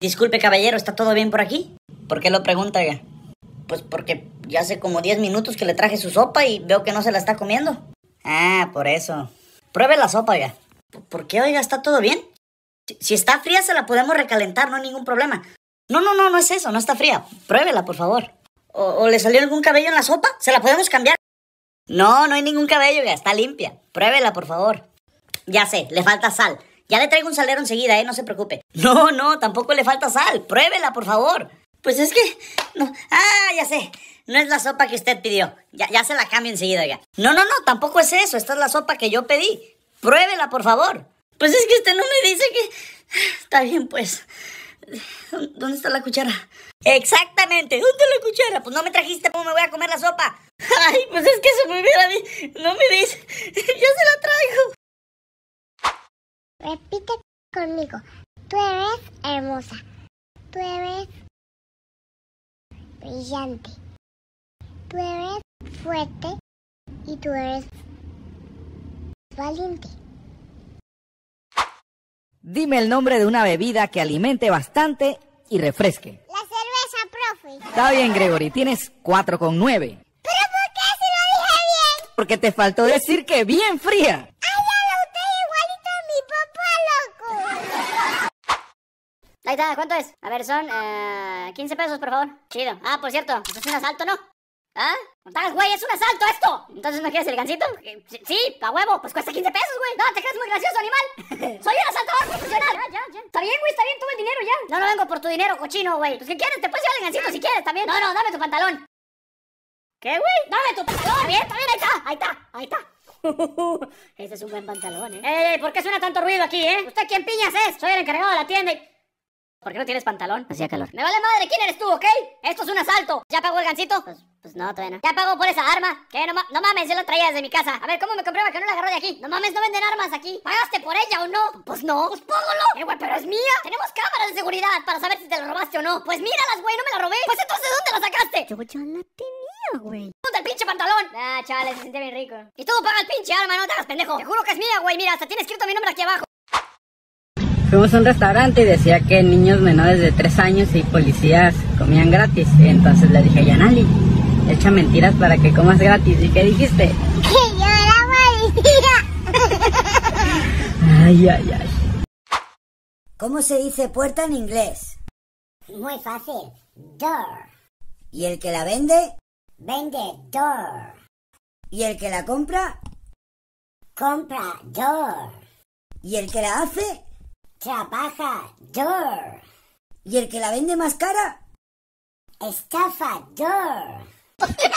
Disculpe, caballero, ¿está todo bien por aquí? ¿Por qué lo pregunta, ya? Pues porque ya hace como 10 minutos que le traje su sopa y veo que no se la está comiendo. Ah, por eso. Pruebe la sopa, ya. ¿Por qué, oiga, está todo bien? Si está fría, se la podemos recalentar, no hay ningún problema. No, no, no, no es eso, no está fría. Pruébela, por favor. ¿O, le salió algún cabello en la sopa? ¿Se la podemos cambiar? No, no hay ningún cabello, ya está limpia. Pruébela, por favor. Ya sé, le falta sal. Ya le traigo un salero enseguida, ¿eh? No se preocupe. No, no, tampoco le falta sal. Pruébela, por favor. Pues es que... No. Ah, ya sé. No es la sopa que usted pidió. Ya, ya se la cambio enseguida, ya. No, no, no, tampoco es eso. Esta es la sopa que yo pedí. Pruébela, por favor. Pues es que usted no me dice que... Está bien, pues. ¿Dónde está la cuchara? Exactamente, ¿dónde está la cuchara? Pues no me trajiste, ¿cómo me voy a comer la sopa? Ay, pues es que se me hubiera. No me dice. Yo se la traigo. Repite conmigo. Tú eres hermosa. Tú eres brillante. Tú eres fuerte y tú eres valiente. Dime el nombre de una bebida que alimente bastante y refresque. La cerveza, profe. Está bien, Gregory. Tienes 4 con 9. ¿Pero por qué se lo dije bien? Porque te faltó decir que bien fría. Ahí está, ¿cuánto es? A ver, son 15 eh, pesos, por favor. Chido. Ah, por cierto, esto es un asalto, ¿no? ¿Ah? ¿No güey? ¡Es un asalto esto! ¿Entonces no quieres el gancito? Sí, a huevo. Pues cuesta 15 pesos, güey. No, te crees muy gracioso, animal. Soy un asaltador profesional. Ya, ya, ya. Está bien, güey, está bien. Toma el dinero ya. No, no vengo por tu dinero, cochino, güey. Pues, ¿qué quieres? Te puedes llevar el gancito si quieres también. No, no, dame tu pantalón. ¿Qué, güey? Dame tu pantalón. Está bien, está bien. Ahí está, ahí está, ahí está. Ese es un buen pantalón, ¿eh? ¡Ey, ¿por qué suena tanto ruido aquí, eh? ¿Usted quién piñas es? Soy el encargado de la tienda y... ¿Por qué no tienes pantalón? Hacía calor. Me vale madre, ¿quién eres tú, ok? Esto es un asalto. ¿Ya pagó el gancito? Pues, pues no, todavía no. ¿Ya pagó por esa arma? ¿Qué? No, no mames, yo la traía desde mi casa. A ver, ¿cómo me comprueba que no la agarró de aquí? No mames, no venden armas aquí. ¿Pagaste por ella o no? Pues no. Pues póngalo. Eh, güey, pero es mía. Tenemos cámaras de seguridad para saber si te la robaste o no. Pues míralas, güey, no me la robé. Pues entonces, ¿dónde la sacaste? Yo ya la tenía, güey. ¿Dónde el pinche pantalón? Ah, chaval, se siente bien rico. Y tú paga el pinche arma, no te hagas pendejo. Te juro que es mía, güey. Mira, hasta tiene escrito mi nombre aquí abajo. Fuimos a un restaurante y decía que niños menores de 3 años y policías comían gratis. Entonces le dije a Yanali, echa mentiras para que comas gratis. ¿Y qué dijiste? Que yo era policía. ay, ay, ay. ¿Cómo se dice puerta en inglés? Muy fácil. Door. ¿Y el que la vende? Vende door. ¿Y el que la compra? Compra door. ¿Y el que la hace? Trabaja, door. ¿Y el que la vende más cara? Estafa, door.